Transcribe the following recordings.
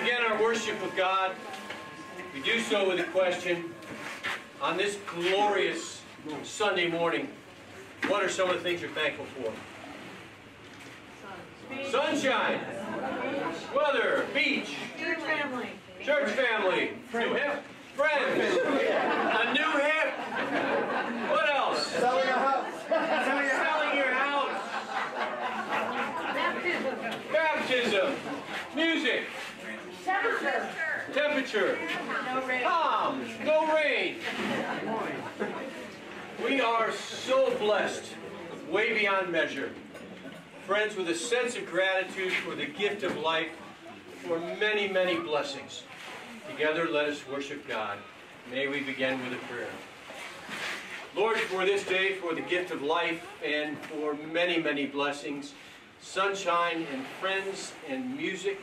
begin our worship with God, we do so with a question. On this glorious Sunday morning, what are some of the things you're thankful for? Sunshine, weather, beach, Church family. church family, new hip, friends, a new hip. What else? Selling a house. Selling your house, Baptism. baptism, music, Temperature. temperature, No rain. calm, no rain. We are so blessed, way beyond measure. Friends, with a sense of gratitude for the gift of life, for many, many blessings. Together, let us worship God. May we begin with a prayer. Lord, for this day, for the gift of life, and for many, many blessings, sunshine and friends and music,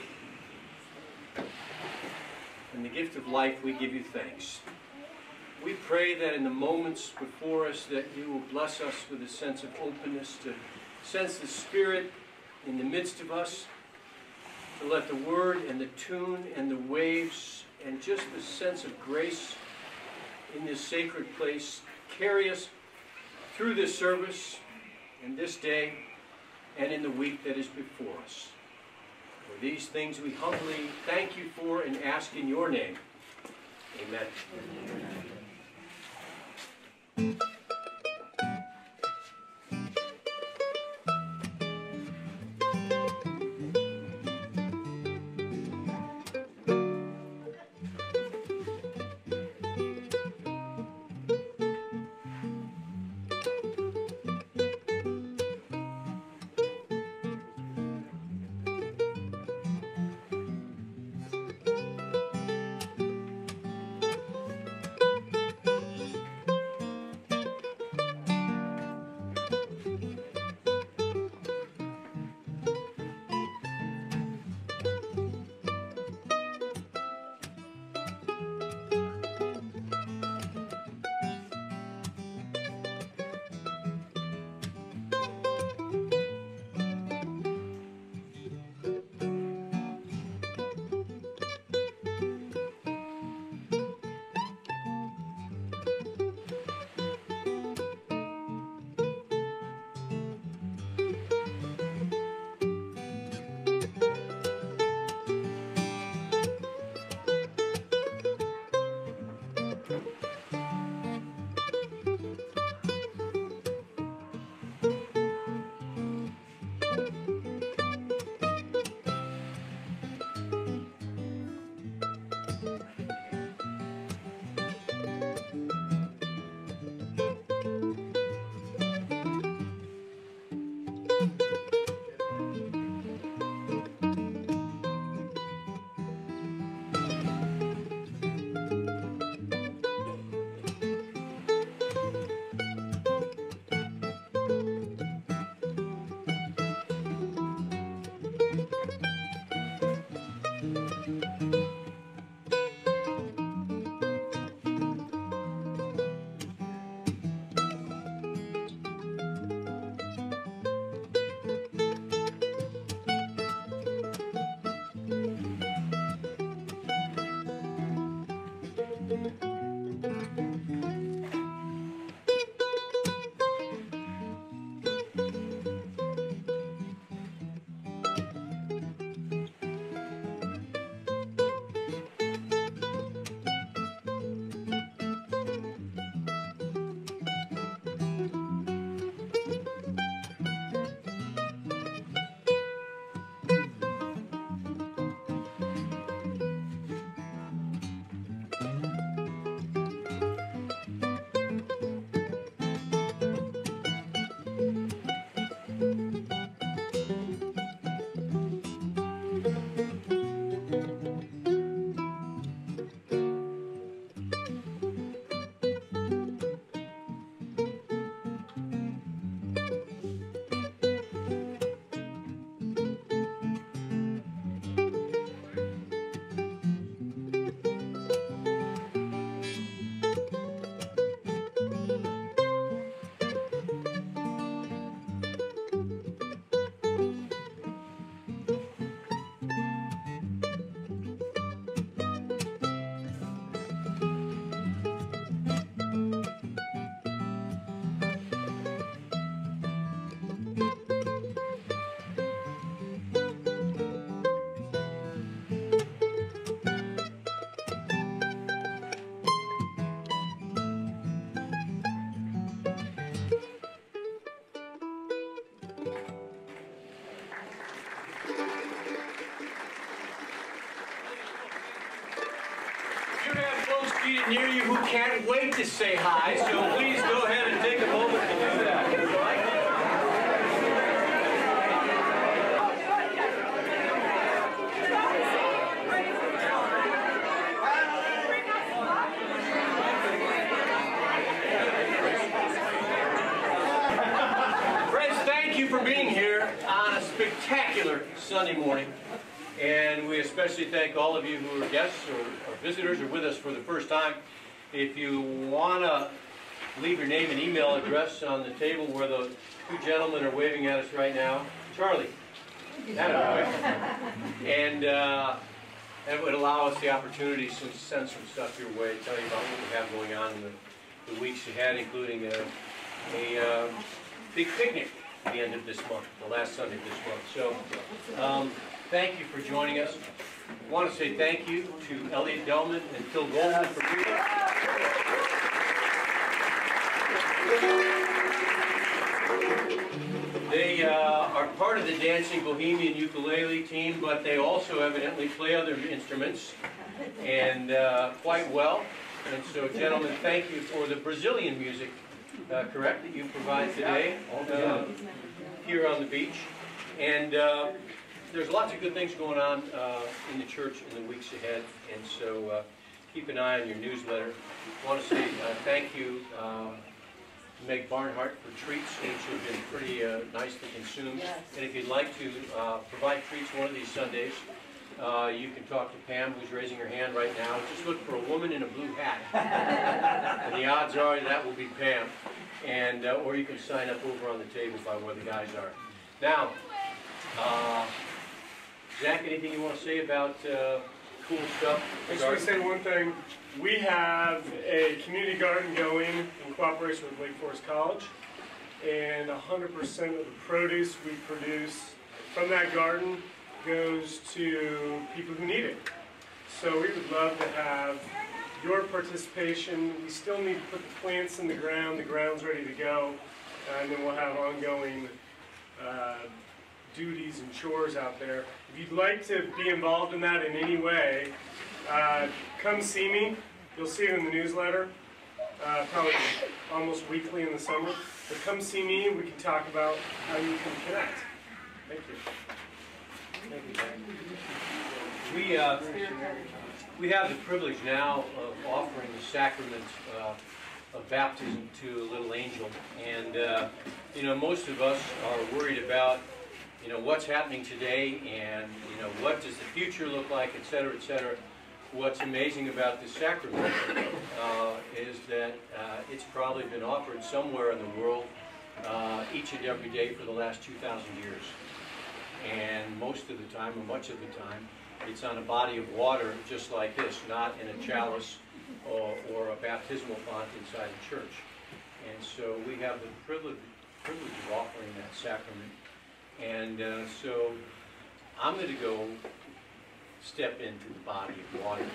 and the gift of life, we give you thanks. We pray that in the moments before us that you will bless us with a sense of openness to sense the Spirit in the midst of us, to let the word and the tune and the waves and just the sense of grace in this sacred place carry us through this service and this day and in the week that is before us. For these things we humbly thank you for and ask in your name. Amen. To say hi, so please go ahead and take a moment to do that. You for being here on a spectacular Sunday morning. And we especially thank all of you who are guests or visitors are with us for the first time. If you want to leave your name and email address on the table where the two gentlemen are waving at us right now. Charlie. And uh, that would allow us the opportunity to send some stuff your way, tell you about what we have going on in the, the weeks ahead, including a, a uh, big picnic at the end of this month, the last Sunday of this month. So, um, thank you for joining us. I want to say thank you to Elliott Delman and Phil Goldman for being here. They uh, are part of the Dancing Bohemian Ukulele team, but they also evidently play other instruments, and uh, quite well. And so, gentlemen, thank you for the Brazilian music, uh, correct, that you provide today uh, here on the beach. And uh, there's lots of good things going on uh, in the church in the weeks ahead, and so uh, keep an eye on your newsletter. I want to say uh, thank you um, to Meg Barnhart for treats, which have been pretty uh, nicely consumed. And if you'd like to uh, provide treats one of these Sundays, uh, you can talk to Pam, who's raising her hand right now. Just look for a woman in a blue hat. and the odds are that will be Pam. And, uh, or you can sign up over on the table by where the guys are. Now, uh, Zach, anything you want to say about uh, cool stuff? I just want to say one thing. We have a community garden going in cooperation with Lake Forest College. And 100% of the produce we produce from that garden goes to people who need it. So we would love to have your participation. We still need to put the plants in the ground. The ground's ready to go. And then we'll have ongoing uh, duties and chores out there. If you'd like to be involved in that in any way, uh, come see me. You'll see it in the newsletter, uh, probably almost weekly in the summer. But come see me. We can talk about how you can connect. Thank you. Thank you. We, uh, we have the privilege now of offering the sacrament uh, of baptism to a little angel. And, uh, you know, most of us are worried about, you know, what's happening today and, you know, what does the future look like, et cetera, et cetera. What's amazing about this sacrament uh, is that uh, it's probably been offered somewhere in the world uh, each and every day for the last 2,000 years. And most of the time, or much of the time, it's on a body of water just like this, not in a chalice or, or a baptismal font inside a church. And so we have the privilege, privilege of offering that sacrament. And uh, so I'm going to go step into the body of water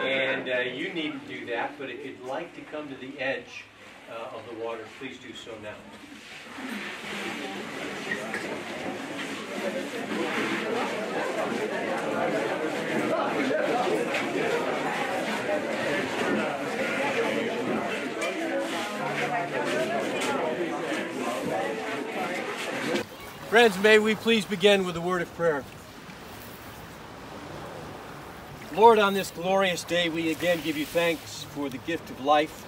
and uh, you needn't do that, but if you'd like to come to the edge uh, of the water, please do so now. Friends, may we please begin with a word of prayer. Lord, on this glorious day, we again give you thanks for the gift of life.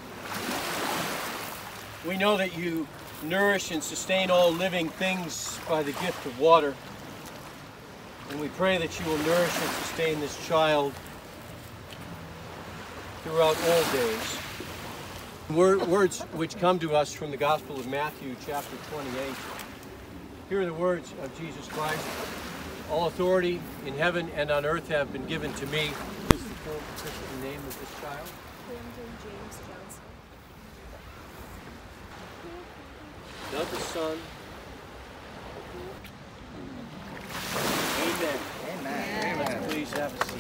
We know that you nourish and sustain all living things by the gift of water. And we pray that you will nourish and sustain this child throughout all days. Word, words which come to us from the Gospel of Matthew, chapter 28. Here are the words of Jesus Christ. All authority in heaven and on earth have been given to me. What is the full Christian name of this child? Brandon James Johnson. Of the Son. Amen. Amen. Please have a seat.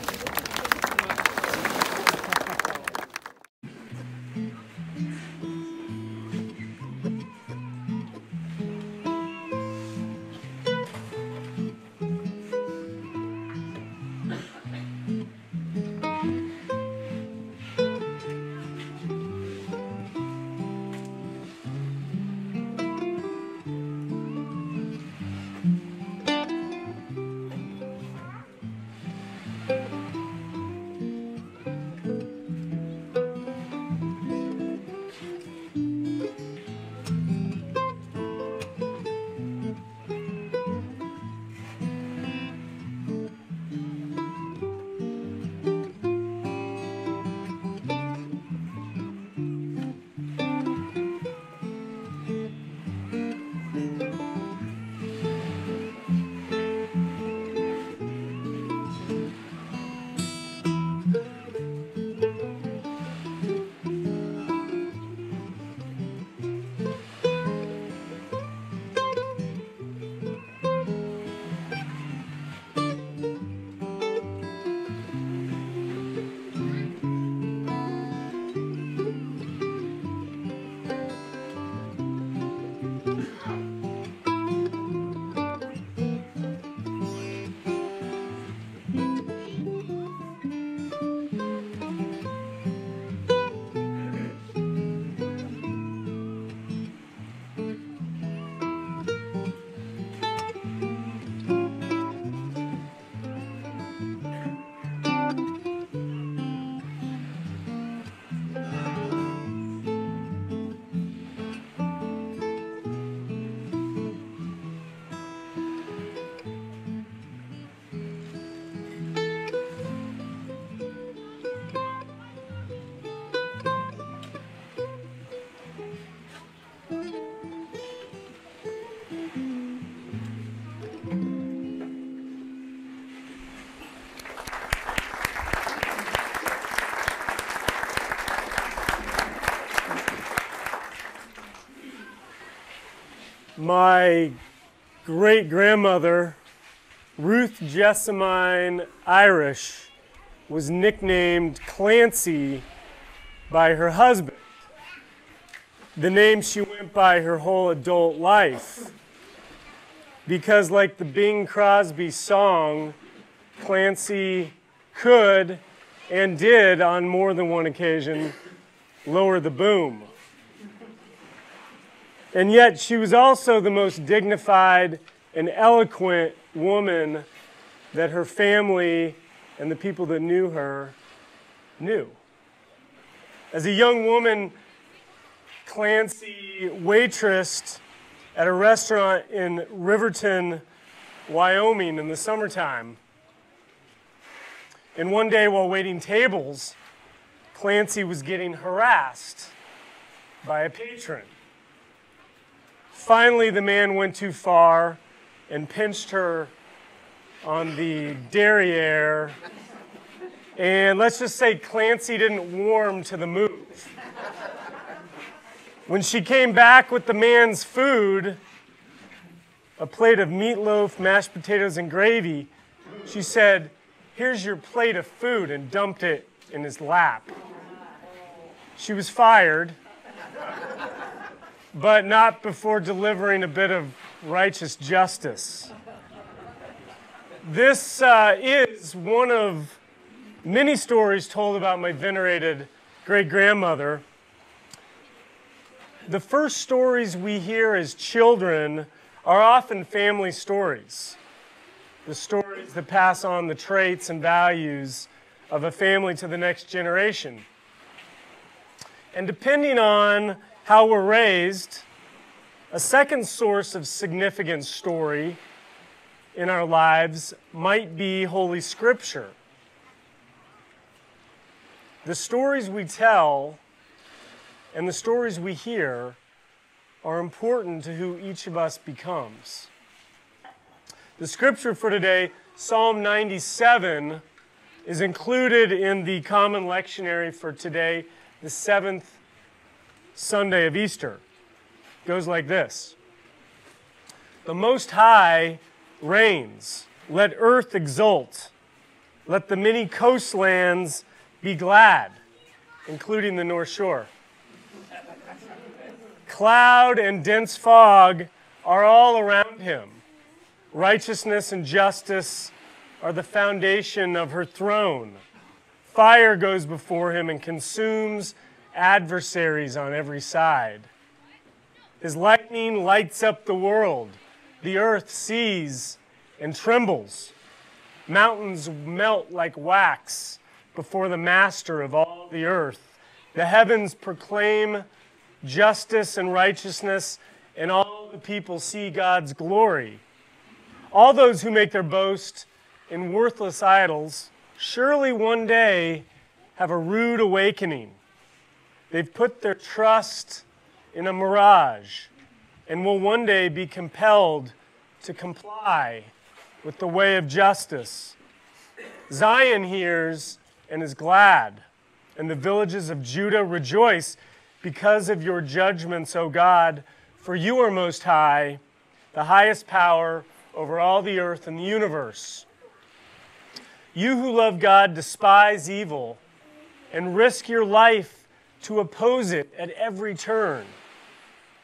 My great grandmother, Ruth Jessamine Irish, was nicknamed Clancy by her husband, the name she went by her whole adult life. Because, like the Bing Crosby song, Clancy could and did on more than one occasion lower the boom. And yet, she was also the most dignified and eloquent woman that her family and the people that knew her knew. As a young woman, Clancy waitressed at a restaurant in Riverton, Wyoming in the summertime. And one day while waiting tables, Clancy was getting harassed by a patron. Finally, the man went too far and pinched her on the derriere. And let's just say Clancy didn't warm to the move. When she came back with the man's food, a plate of meatloaf, mashed potatoes, and gravy, she said, Here's your plate of food, and dumped it in his lap. She was fired but not before delivering a bit of righteous justice. This uh, is one of many stories told about my venerated great grandmother. The first stories we hear as children are often family stories, the stories that pass on the traits and values of a family to the next generation. And depending on how we're raised, a second source of significant story in our lives might be Holy Scripture. The stories we tell and the stories we hear are important to who each of us becomes. The scripture for today, Psalm 97, is included in the common lectionary for today, the seventh Sunday of Easter goes like this The Most High reigns. Let earth exult. Let the many coastlands be glad, including the North Shore. Cloud and dense fog are all around him. Righteousness and justice are the foundation of her throne. Fire goes before him and consumes adversaries on every side. His lightning lights up the world. The earth sees and trembles. Mountains melt like wax before the master of all the earth. The heavens proclaim justice and righteousness, and all the people see God's glory. All those who make their boast in worthless idols surely one day have a rude awakening. They've put their trust in a mirage and will one day be compelled to comply with the way of justice. Zion hears and is glad, and the villages of Judah rejoice because of your judgments, O God, for you are most high, the highest power over all the earth and the universe. You who love God despise evil and risk your life to oppose it at every turn.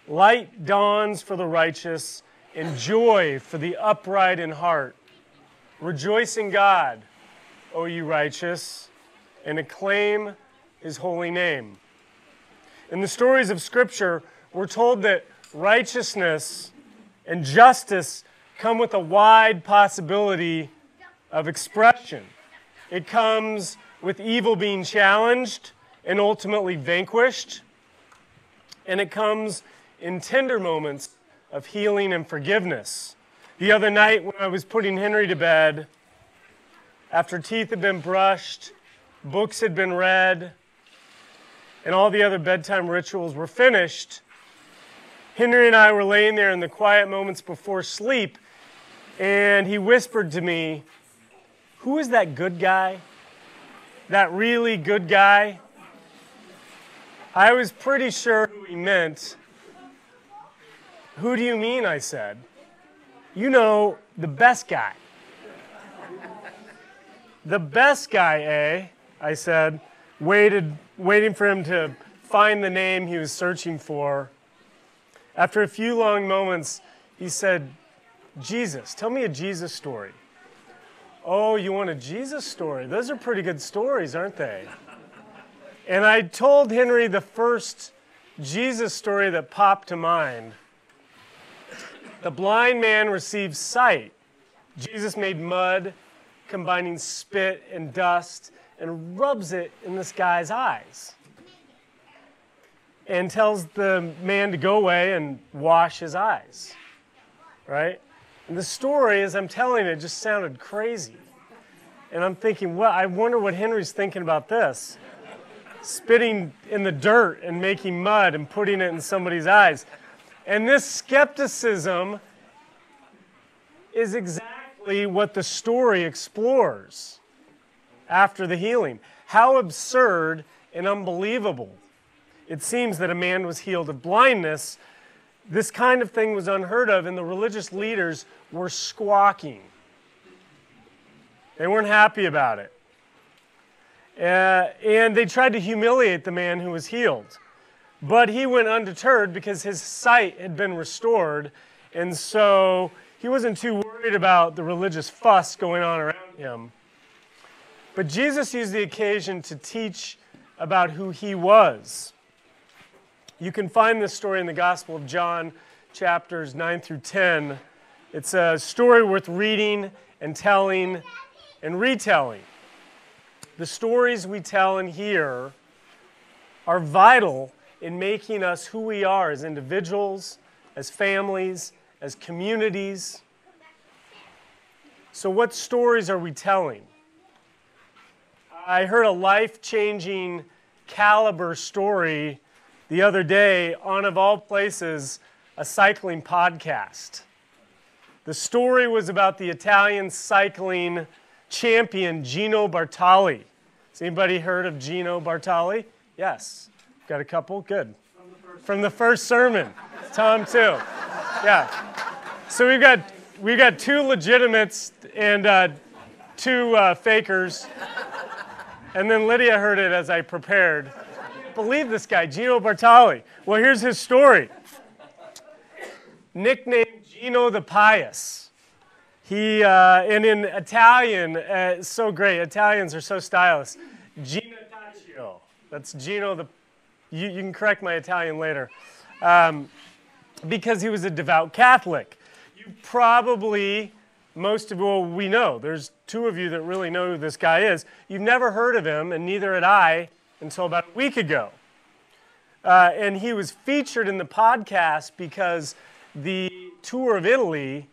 Light dawns for the righteous and joy for the upright in heart. Rejoice in God, O you righteous, and acclaim his holy name. In the stories of Scripture, we're told that righteousness and justice come with a wide possibility of expression. It comes with evil being challenged and ultimately vanquished. And it comes in tender moments of healing and forgiveness. The other night, when I was putting Henry to bed, after teeth had been brushed, books had been read, and all the other bedtime rituals were finished, Henry and I were laying there in the quiet moments before sleep, and he whispered to me, Who is that good guy? That really good guy? I was pretty sure who he meant. Who do you mean? I said. You know, the best guy. the best guy, eh? I said, waited, waiting for him to find the name he was searching for. After a few long moments, he said, Jesus, tell me a Jesus story. Oh, you want a Jesus story? Those are pretty good stories, aren't they? And I told Henry the first Jesus story that popped to mind. The blind man received sight. Jesus made mud, combining spit and dust, and rubs it in this guy's eyes. And tells the man to go away and wash his eyes. Right? And the story, as I'm telling it, just sounded crazy. And I'm thinking, well, I wonder what Henry's thinking about this. Spitting in the dirt and making mud and putting it in somebody's eyes. And this skepticism is exactly what the story explores after the healing. How absurd and unbelievable. It seems that a man was healed of blindness. This kind of thing was unheard of, and the religious leaders were squawking. They weren't happy about it. Uh, and they tried to humiliate the man who was healed. But he went undeterred because his sight had been restored. And so he wasn't too worried about the religious fuss going on around him. But Jesus used the occasion to teach about who he was. You can find this story in the Gospel of John, chapters 9 through 10. It's a story worth reading and telling and retelling. The stories we tell and hear are vital in making us who we are as individuals, as families, as communities. So, what stories are we telling? I heard a life changing caliber story the other day on, of all places, a cycling podcast. The story was about the Italian cycling champion Gino Bartali. Has anybody heard of Gino Bartali? Yes. Got a couple? Good. From the first sermon. Tom, too. Yeah. So we've got, we've got two legitimates and uh, two uh, fakers. And then Lydia heard it as I prepared. Believe this guy, Gino Bartali. Well, here's his story. Nicknamed Gino the Pious. He, uh, and in Italian, uh, so great. Italians are so stylish. Gino Taccio. That's Gino the, you, you, can correct my Italian later. Um, because he was a devout Catholic. You probably, most of well, we know, there's two of you that really know who this guy is. You've never heard of him, and neither had I until about a week ago. Uh, and he was featured in the podcast because the tour of Italy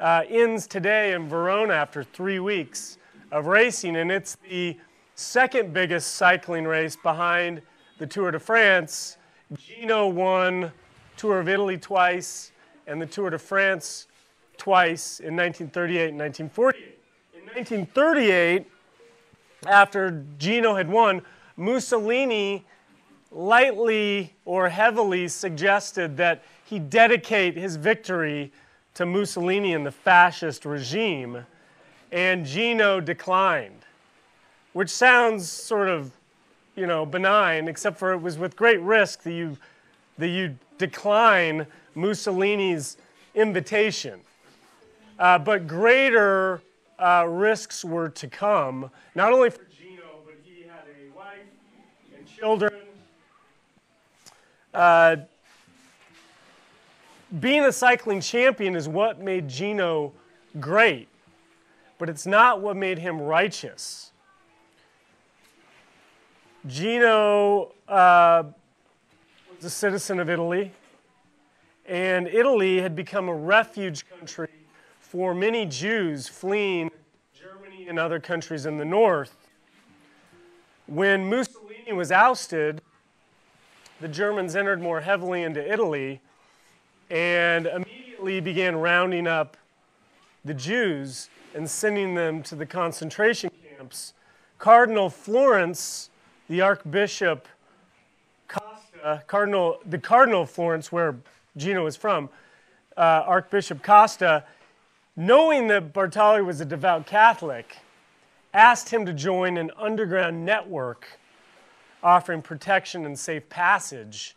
uh, ends today in Verona after three weeks of racing, and it's the second biggest cycling race behind the Tour de France. Gino won Tour of Italy twice and the Tour de France twice in 1938 and 1948. In 1938, after Gino had won, Mussolini lightly or heavily suggested that he dedicate his victory to Mussolini and the fascist regime, and Gino declined, which sounds sort of, you know, benign, except for it was with great risk that you, that you decline Mussolini's invitation. Uh, but greater uh, risks were to come, not only for Gino, but he had a wife and children. Uh, being a cycling champion is what made Gino great, but it's not what made him righteous. Gino uh, was a citizen of Italy, and Italy had become a refuge country for many Jews fleeing Germany and other countries in the north. When Mussolini was ousted, the Germans entered more heavily into Italy and immediately began rounding up the Jews and sending them to the concentration camps. Cardinal Florence, the Archbishop Costa, Cardinal, the Cardinal Florence, where Gino was from, uh, Archbishop Costa, knowing that Bartali was a devout Catholic, asked him to join an underground network offering protection and safe passage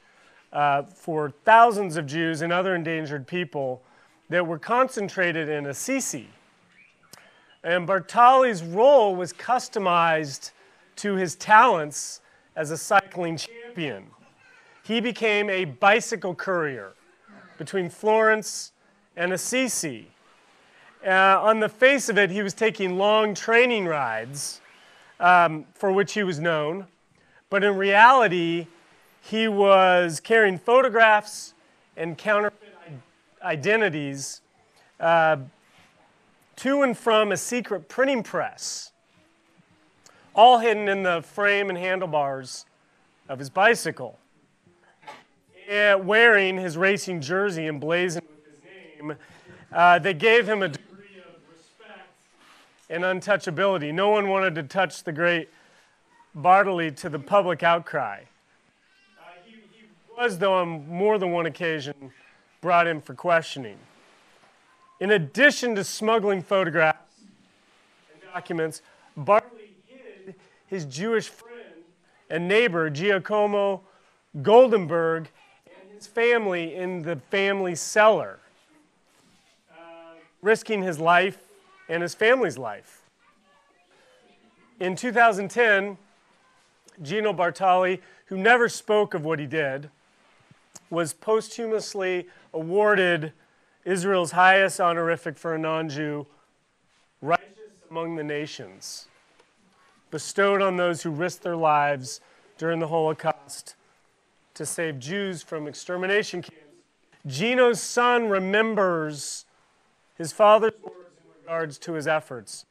uh, for thousands of Jews and other endangered people that were concentrated in Assisi. And Bartali's role was customized to his talents as a cycling champion. He became a bicycle courier between Florence and Assisi. Uh, on the face of it, he was taking long training rides um, for which he was known, but in reality, he was carrying photographs and counterfeit identities uh, to and from a secret printing press, all hidden in the frame and handlebars of his bicycle. And wearing his racing jersey emblazoned with his name, uh, they gave him a degree of respect and untouchability. No one wanted to touch the great Bartali to the public outcry. Was, though, on more than one occasion, brought in for questioning. In addition to smuggling photographs and documents, Bartali hid his Jewish friend and neighbor, Giacomo Goldenberg, and his family in the family cellar, uh, risking his life and his family's life. In 2010, Gino Bartali, who never spoke of what he did, was posthumously awarded Israel's highest honorific for a non Jew, righteous among the nations, bestowed on those who risked their lives during the Holocaust to save Jews from extermination camps. Gino's son remembers his father's words in regards to his efforts.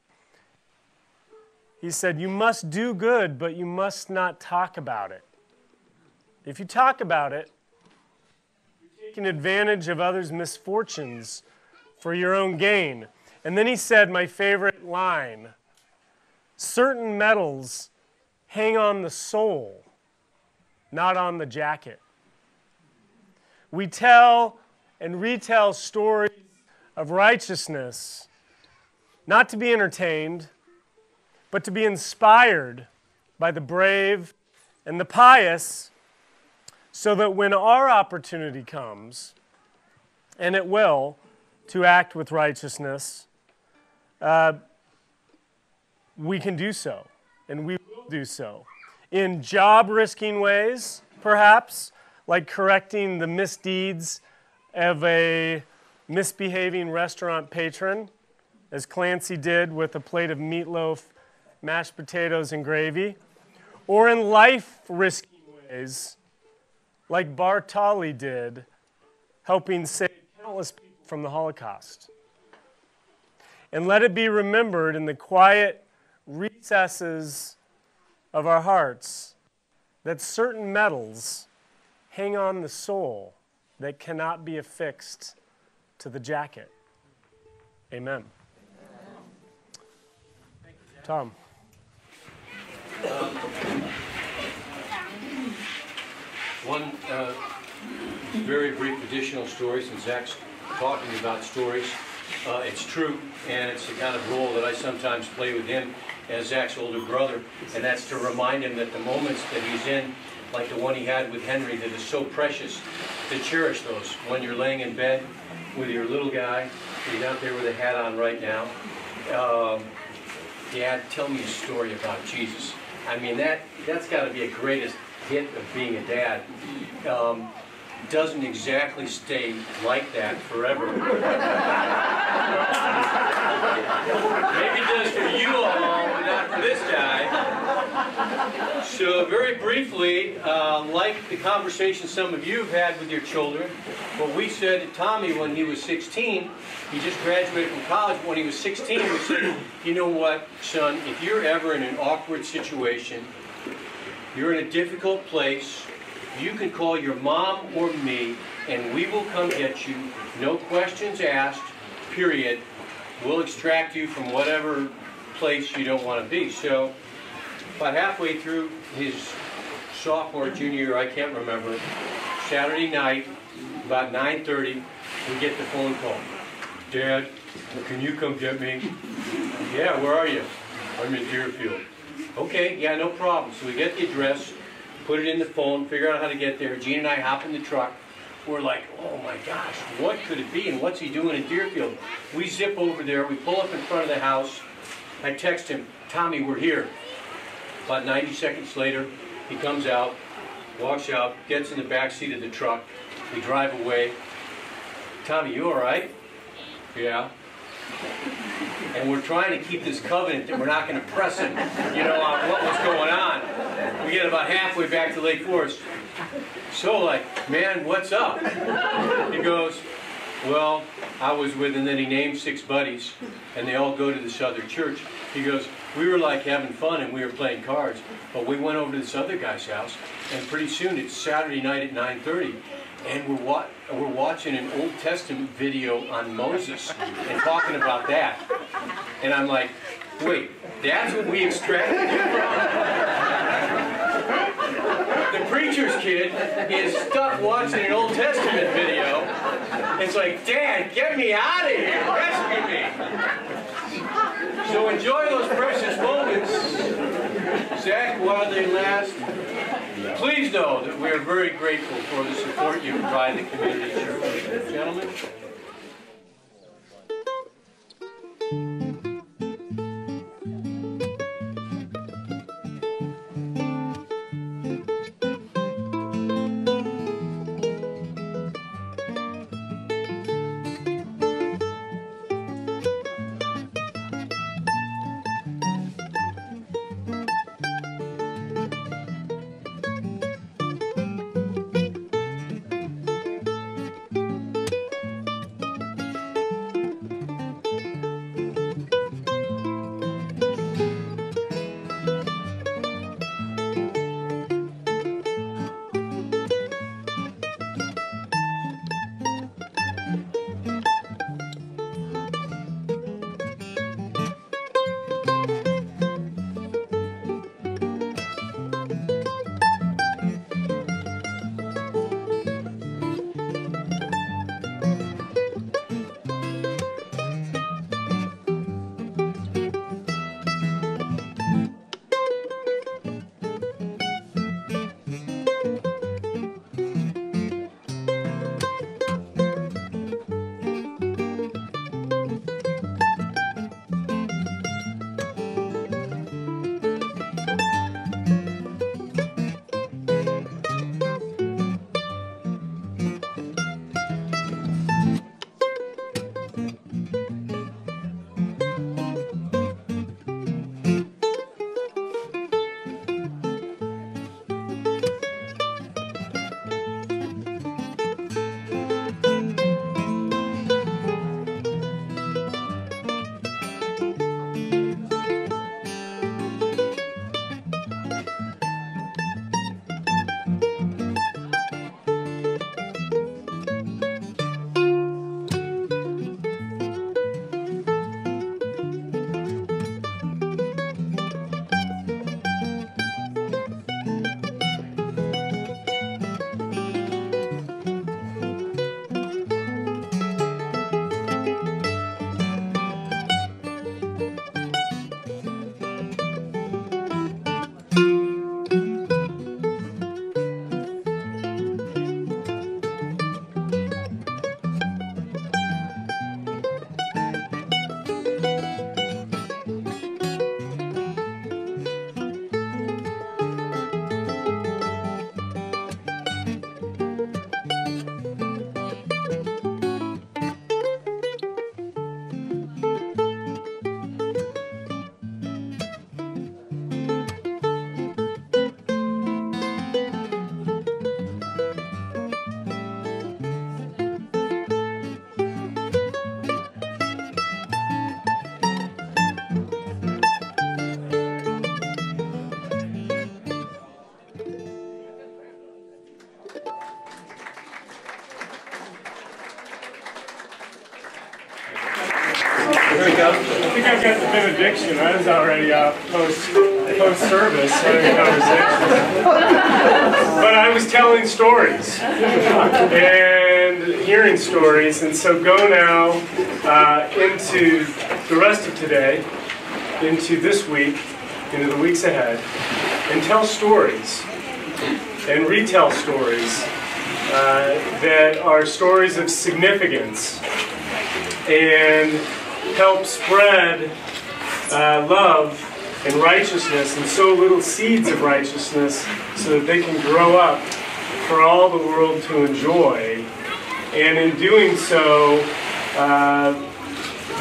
He said, You must do good, but you must not talk about it. If you talk about it, taking advantage of others' misfortunes for your own gain. And then he said, my favorite line certain medals hang on the soul, not on the jacket. We tell and retell stories of righteousness, not to be entertained, but to be inspired by the brave and the pious so that when our opportunity comes, and it will, to act with righteousness, uh, we can do so, and we will do so. In job risking ways, perhaps, like correcting the misdeeds of a misbehaving restaurant patron, as Clancy did with a plate of meatloaf, mashed potatoes, and gravy, or in life risking ways like Bartali did, helping save countless people from the Holocaust. And let it be remembered in the quiet recesses of our hearts that certain medals hang on the soul that cannot be affixed to the jacket. Amen. Tom. Um, one uh, very brief additional story, since Zach's talking about stories. Uh, it's true, and it's the kind of role that I sometimes play with him as Zach's older brother, and that's to remind him that the moments that he's in, like the one he had with Henry, that is so precious, to cherish those. When you're laying in bed with your little guy, he's out there with a hat on right now. Um, Dad, tell me a story about Jesus. I mean, that, that's got to be a greatest hit of being a dad um, doesn't exactly stay like that forever. Maybe it does for you all, but not for this guy. So very briefly, uh, like the conversation some of you have had with your children, what we said to Tommy when he was 16, he just graduated from college, when he was 16, we said, you know what, son, if you're ever in an awkward situation, you're in a difficult place, you can call your mom or me, and we will come get you. No questions asked, period. We'll extract you from whatever place you don't want to be. So, about halfway through his sophomore, junior year, I can't remember, Saturday night, about 9.30, we get the phone call. Dad, can you come get me? Yeah, where are you? I'm in Deerfield. Okay, yeah, no problem. So we get the address, put it in the phone, figure out how to get there. Gene and I hop in the truck. We're like, oh my gosh, what could it be and what's he doing in Deerfield? We zip over there, we pull up in front of the house. I text him, Tommy, we're here. About 90 seconds later, he comes out, walks out, gets in the back seat of the truck. We drive away. Tommy, you all right? Yeah. And we're trying to keep this covenant that we're not going to press him, you know, on what was going on. We get about halfway back to Lake Forest. So, like, man, what's up? He goes, well, I was with, and then he named six buddies, and they all go to this other church. He goes, we were like having fun and we were playing cards, but we went over to this other guy's house, and pretty soon it's Saturday night at 9:30, and we're wa- we're watching an Old Testament video on Moses and talking about that, and I'm like, wait, that's what we extracted from? The preacher's kid is stuck watching an Old Testament video. It's like, Dad, get me out of here, rescue me. So enjoy those precious moments, Zach, while they last. Please know that we are very grateful for the support you provide the community. Gentlemen? Benediction. I was already uh, post post service conversation. but I was telling stories, and and hearing stories. And so go now uh, into the rest of today, into this week, into the weeks ahead, and tell stories and retell stories uh, that are stories of significance and help spread uh, love and righteousness and sow little seeds of righteousness so that they can grow up for all the world to enjoy. And in doing so, uh,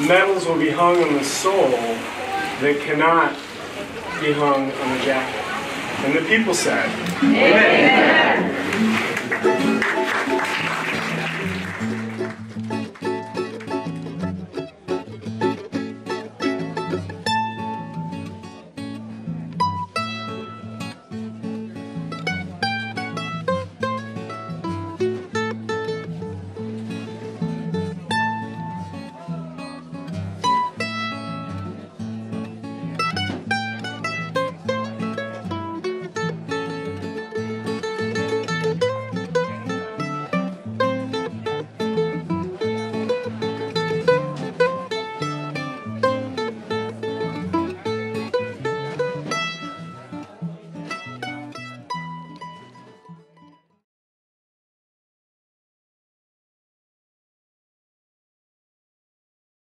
medals will be hung on the soul that cannot be hung on the jacket. And the people said, Amen.